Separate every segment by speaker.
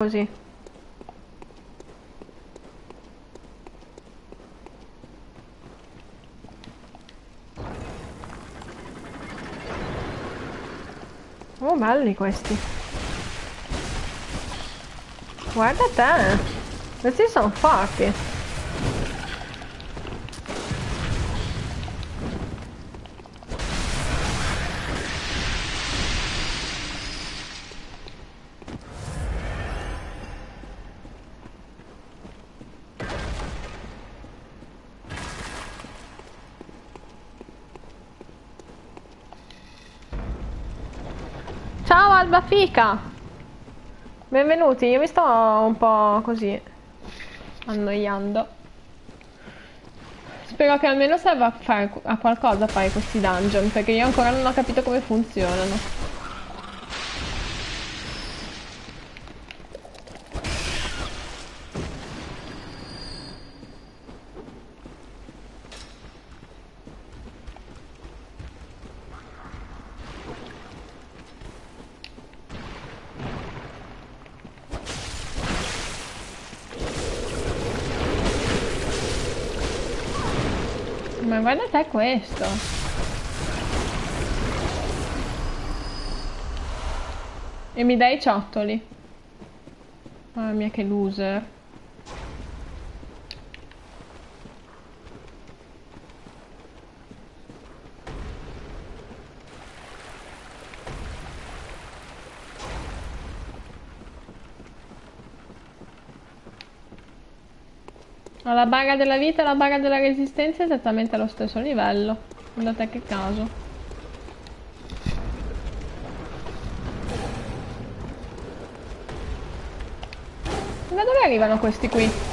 Speaker 1: così. Oh, belli questi. Guarda te. Questi sono forti. Alba Fica! Benvenuti, io mi sto un po' così annoiando. Spero che almeno serva a, fare, a qualcosa fare questi dungeon, perché io ancora non ho capito come funzionano. Ma guarda te questo. E mi dai i ciottoli. Mamma mia che loser. Ho la barra della vita e la barra della resistenza esattamente allo stesso livello. Guardate che caso. Da dove arrivano questi qui?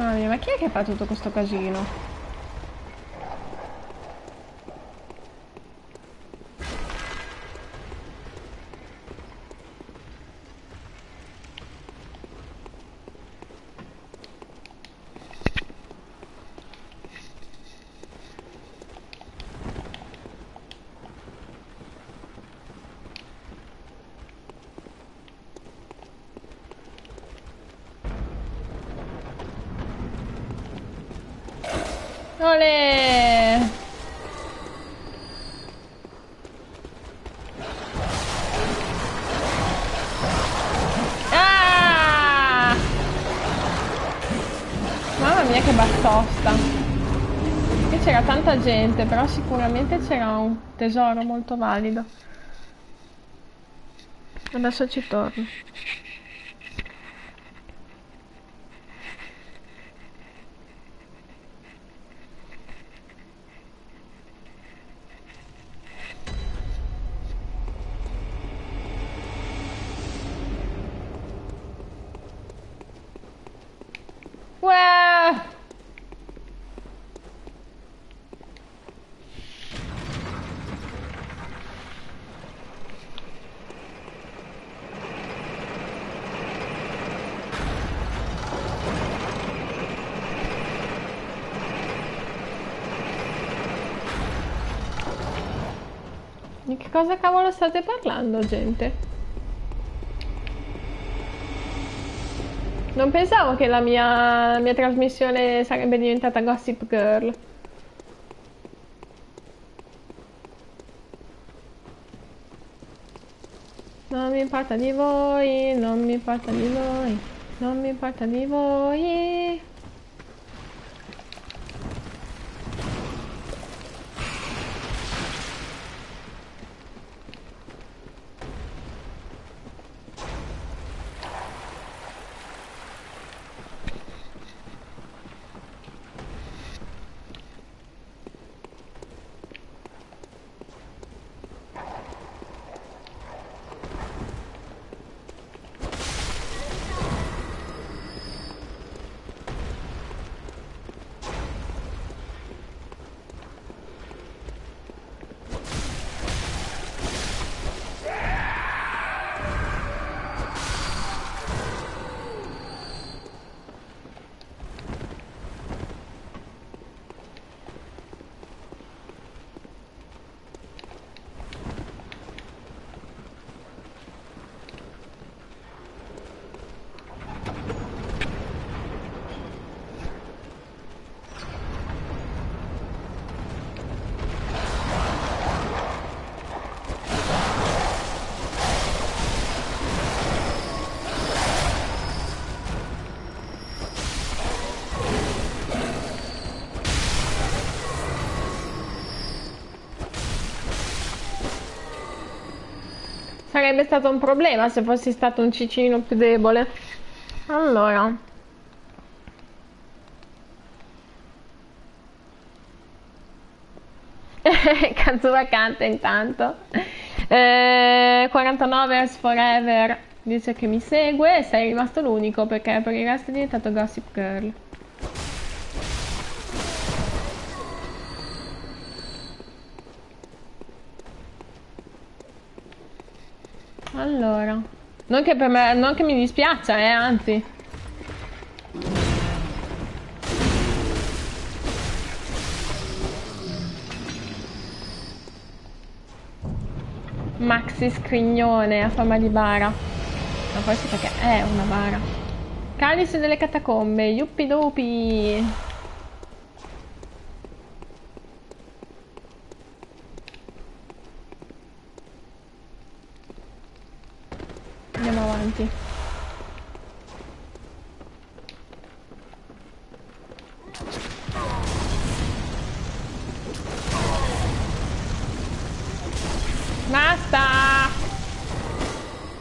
Speaker 1: Mamma mia, ma chi è che fa tutto questo casino? Olè! Ah! Mamma mia che batosta! Qui c'era tanta gente, però sicuramente c'era un tesoro molto valido. Adesso ci torno. Uè! Di cosa cavolo state parlando, gente? Non pensavo che la mia, la mia trasmissione sarebbe diventata Gossip Girl. Non mi importa di voi, non mi importa di voi, non mi importa di voi. Sarebbe stato un problema se fossi stato un cicino più debole. Allora. Kazuha canta intanto. Eh, 49 Hours Forever dice che mi segue e sei rimasto l'unico perché per il resto è diventato Gossip Girl. Allora, non che, me, non che mi dispiaccia, eh, anzi. Maxi scrignone a forma di bara. Ma forse perché è una bara. Calice delle catacombe, yuppi Basta!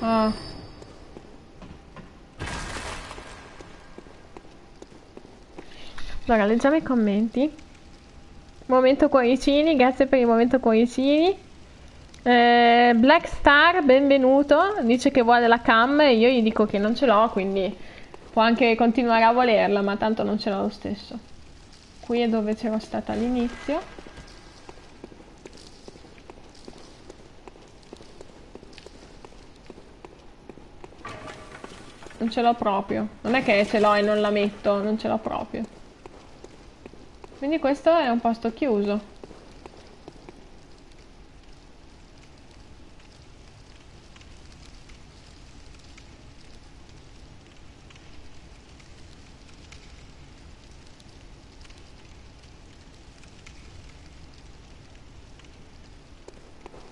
Speaker 1: Oh. Allora, leggiamo i commenti. Momento cuoricini, grazie per il momento cuoricini. Eh, Black Star, benvenuto. Dice che vuole la cam e io gli dico che non ce l'ho, quindi può anche continuare a volerla, ma tanto non ce l'ho lo stesso. Qui è dove c'ero stata all'inizio. Non ce l'ho proprio. Non è che ce l'ho e non la metto, non ce l'ho proprio. Quindi questo è un posto chiuso.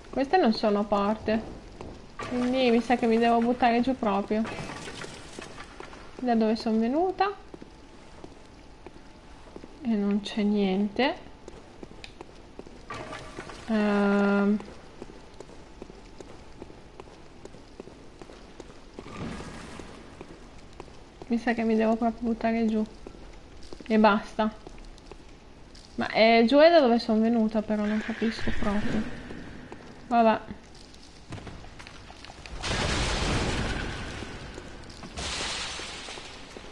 Speaker 1: Queste non sono porte. Quindi mi sa che mi devo buttare giù proprio. Da dove sono venuta. E non c'è niente. Uh... Mi sa che mi devo proprio buttare giù. E basta. Ma è giù è da dove sono venuta però, non capisco proprio. Vabbè.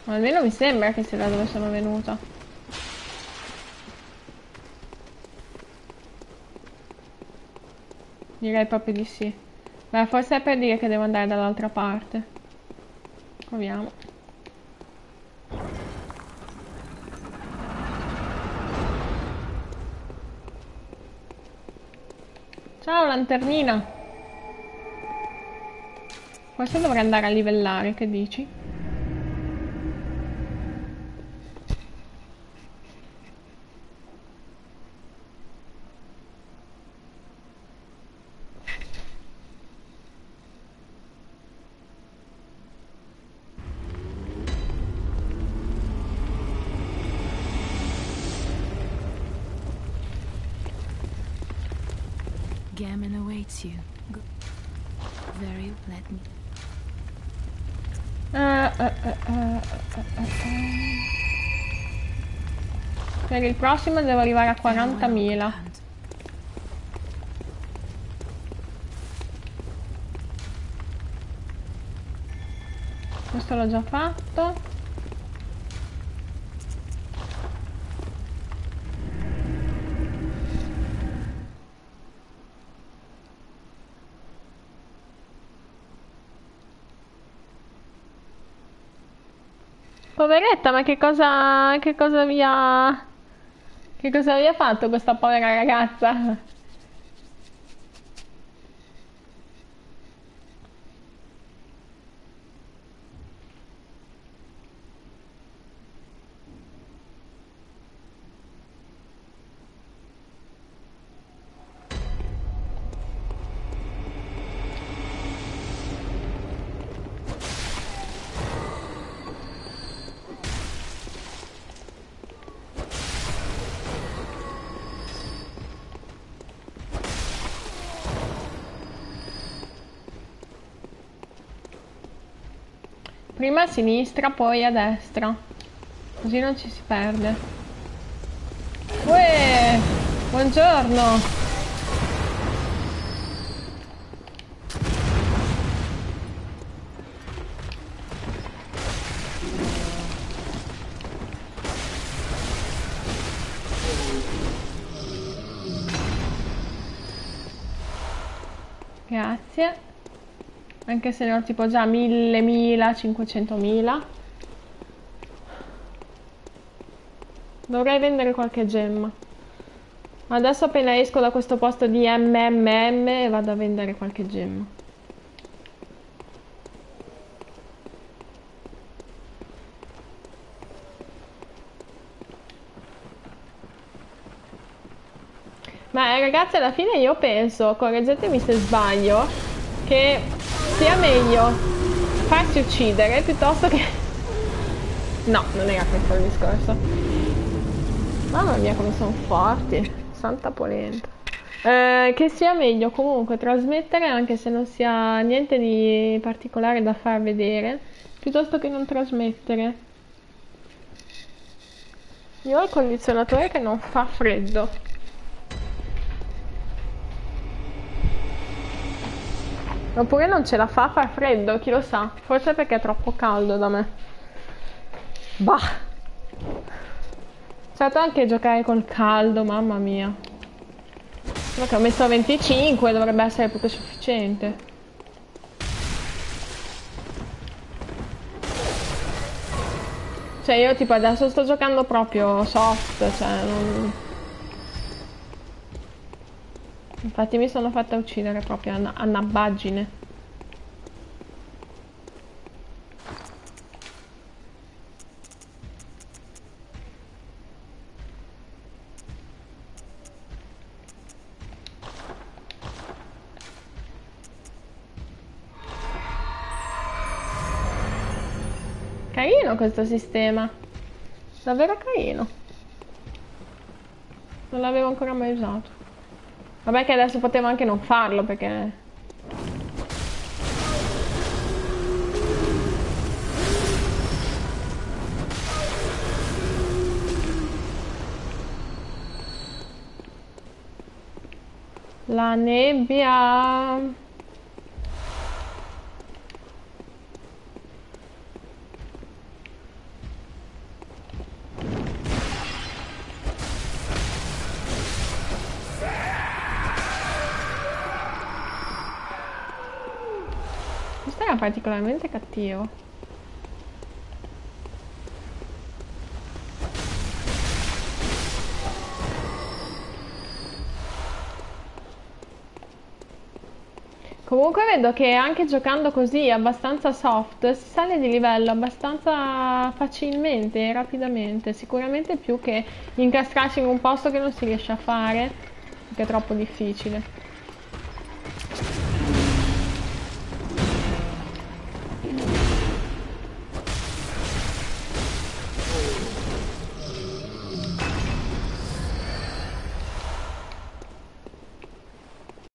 Speaker 1: Ma almeno mi sembra che sia da dove sono venuta. Direi proprio di sì. Beh, forse è per dire che devo andare dall'altra parte. Proviamo. Ciao lanternina. Forse dovrei andare a livellare, che dici?
Speaker 2: Gammon awaits you. Go very let me.
Speaker 1: Eh, eh, eh, eh, eh, eh. Per il prossimo devo arrivare a 40.000.
Speaker 2: Hunt.
Speaker 1: Questo l'ho già fatto. Poveretta, ma che cosa, che cosa vi ha... Che cosa vi ha fatto questa povera ragazza? Prima a sinistra, poi a destra. Così non ci si perde. Uè! Buongiorno! Grazie. Anche se ne ho tipo già 1000, 1000, 500.000. Dovrei vendere qualche gemma. Adesso appena esco da questo posto di MMM vado a vendere qualche gemma. Ma ragazzi, alla fine io penso, correggetemi se sbaglio, che sia meglio farsi uccidere piuttosto che... No, non era questo il discorso. Mamma mia come sono forti, santa polenta. Eh, che sia meglio comunque trasmettere anche se non sia niente di particolare da far vedere, piuttosto che non trasmettere. Io ho il condizionatore che non fa freddo. Oppure non ce la fa a far freddo, chi lo sa. Forse perché è troppo caldo da me. Bah! Certo anche giocare col caldo, mamma mia. Solo che ho messo a 25, dovrebbe essere che sufficiente. Cioè io tipo adesso sto giocando proprio soft, cioè non... Infatti mi sono fatta uccidere proprio a, nabbaggine. Carino questo sistema. Davvero carino. Non l'avevo ancora mai usato. Vabbè che adesso potevo anche non farlo perché... La nebbia... particolarmente cattivo. Comunque vedo che anche giocando così abbastanza soft si sale di livello abbastanza facilmente e rapidamente, sicuramente più che incastrarsi in un posto che non si riesce a fare, perché è troppo difficile.